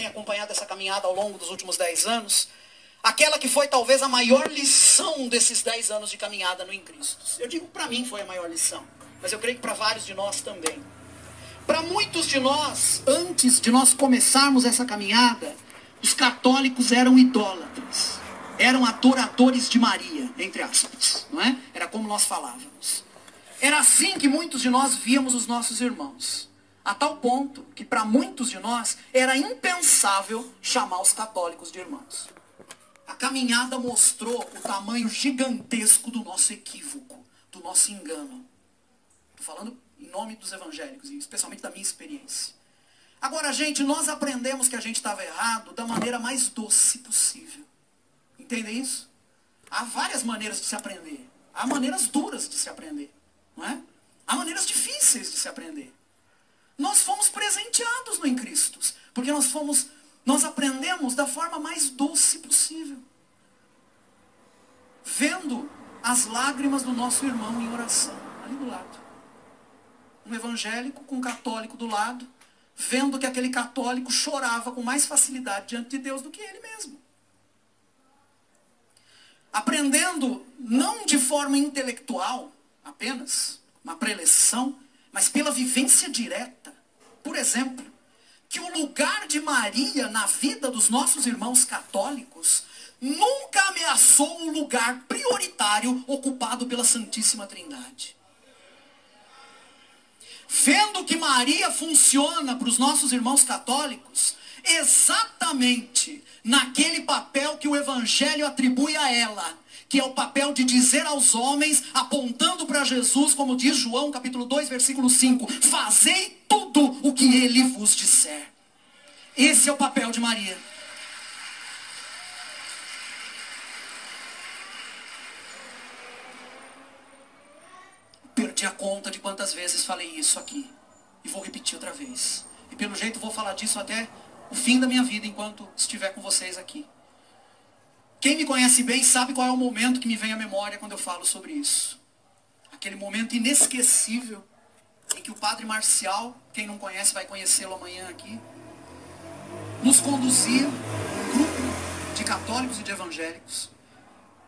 tem acompanhado essa caminhada ao longo dos últimos dez anos, aquela que foi talvez a maior lição desses dez anos de caminhada no Em Cristo. Eu digo para mim foi a maior lição, mas eu creio que para vários de nós também. Para muitos de nós, antes de nós começarmos essa caminhada, os católicos eram idólatras. Eram adoradores de Maria, entre aspas, não é? Era como nós falávamos. Era assim que muitos de nós víamos os nossos irmãos. A tal ponto que para muitos de nós era impensável chamar os católicos de irmãos. A caminhada mostrou o tamanho gigantesco do nosso equívoco, do nosso engano. Estou falando em nome dos evangélicos, especialmente da minha experiência. Agora, gente, nós aprendemos que a gente estava errado da maneira mais doce possível. Entendem isso? Há várias maneiras de se aprender. Há maneiras duras de se aprender. Não é? Há maneiras difíceis de se aprender. Nós fomos presenteados no em Cristo. Porque nós fomos, nós aprendemos da forma mais doce possível. Vendo as lágrimas do nosso irmão em oração, ali do lado um evangélico com um católico do lado, vendo que aquele católico chorava com mais facilidade diante de Deus do que ele mesmo. Aprendendo não de forma intelectual apenas, uma preleção, mas pela vivência direta. Por exemplo, que o lugar de Maria na vida dos nossos irmãos católicos nunca ameaçou o lugar prioritário ocupado pela Santíssima Trindade vendo que Maria funciona para os nossos irmãos católicos exatamente naquele papel que o Evangelho atribui a ela, que é o papel de dizer aos homens, apontando para Jesus, como diz João capítulo 2, versículo 5, fazei tudo o que ele vos disser. Esse é o papel de Maria. perdi a conta de quantas vezes falei isso aqui. E vou repetir outra vez. E pelo jeito vou falar disso até o fim da minha vida, enquanto estiver com vocês aqui. Quem me conhece bem sabe qual é o momento que me vem à memória quando eu falo sobre isso. Aquele momento inesquecível em que o padre Marcial, quem não conhece vai conhecê-lo amanhã aqui, nos conduzia, um grupo de católicos e de evangélicos,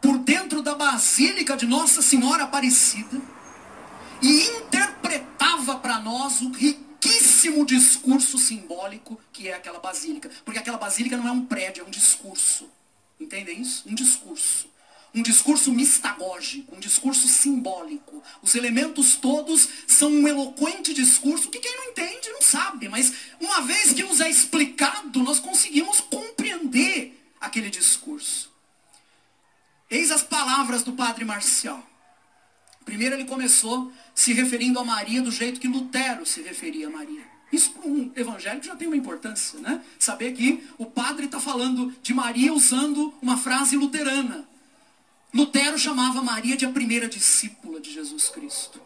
por dentro da Basílica de Nossa Senhora Aparecida e interpretava para nós o riquíssimo discurso simbólico que é aquela basílica. Porque aquela basílica não é um prédio, é um discurso. Entendem isso? Um discurso. Um discurso mistagógico, um discurso simbólico. Os elementos todos são um eloquente discurso que quem não entende não sabe, mas uma vez que nos é explicado, nós conseguimos compreender aquele discurso. Eis as palavras do padre Marcial. Primeiro ele começou se referindo a Maria do jeito que Lutero se referia a Maria. Isso para um evangélico já tem uma importância, né? Saber que o padre está falando de Maria usando uma frase luterana. Lutero chamava Maria de a primeira discípula de Jesus Cristo.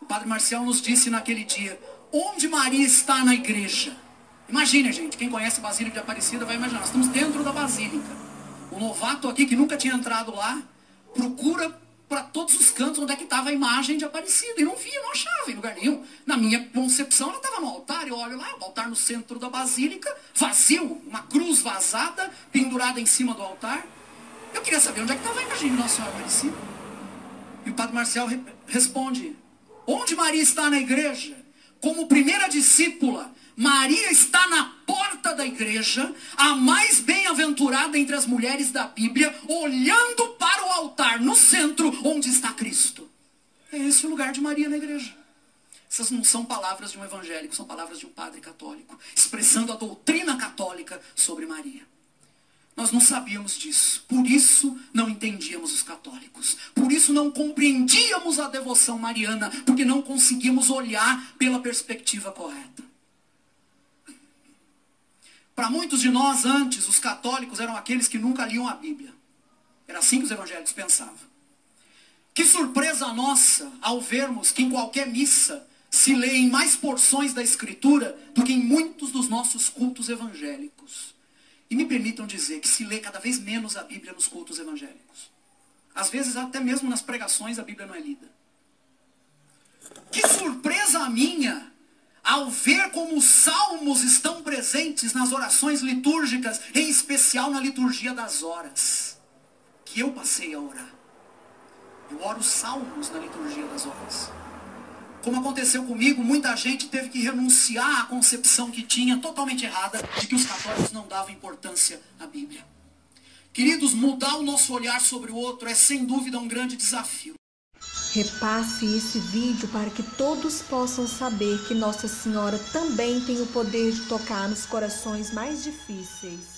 O padre Marcial nos disse naquele dia, onde Maria está na igreja? Imagine, gente, quem conhece Basílica de Aparecida vai imaginar, nós estamos dentro da Basílica. O novato aqui que nunca tinha entrado lá, procura para todos os cantos onde é que estava a imagem de Aparecida. E não via, não achava em lugar nenhum. Na minha concepção, ela estava no altar. Eu olho lá, o altar no centro da basílica, vazio, uma cruz vazada, pendurada em cima do altar. Eu queria saber onde é que estava a imagem de Nossa Senhora Aparecida. E o Padre Marcial re responde, onde Maria está na igreja? Como primeira discípula, Maria está na da igreja, a mais bem-aventurada entre as mulheres da Bíblia, olhando para o altar no centro onde está Cristo. É esse o lugar de Maria na igreja. Essas não são palavras de um evangélico, são palavras de um padre católico, expressando a doutrina católica sobre Maria. Nós não sabíamos disso. Por isso não entendíamos os católicos. Por isso não compreendíamos a devoção mariana, porque não conseguimos olhar pela perspectiva correta. Para muitos de nós, antes, os católicos eram aqueles que nunca liam a Bíblia. Era assim que os evangélicos pensavam. Que surpresa nossa ao vermos que em qualquer missa se leem mais porções da Escritura do que em muitos dos nossos cultos evangélicos. E me permitam dizer que se lê cada vez menos a Bíblia nos cultos evangélicos. Às vezes, até mesmo nas pregações, a Bíblia não é lida. Que surpresa a minha ao ver como os salmos estão presentes nas orações litúrgicas, em especial na liturgia das horas, que eu passei a orar. Eu oro salmos na liturgia das horas. Como aconteceu comigo, muita gente teve que renunciar à concepção que tinha totalmente errada de que os católicos não davam importância à Bíblia. Queridos, mudar o nosso olhar sobre o outro é sem dúvida um grande desafio. Repasse esse vídeo para que todos possam saber que Nossa Senhora também tem o poder de tocar nos corações mais difíceis.